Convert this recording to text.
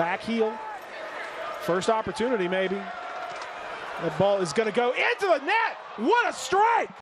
Back heel. First opportunity, maybe. That ball is going to go into the net. What a strike!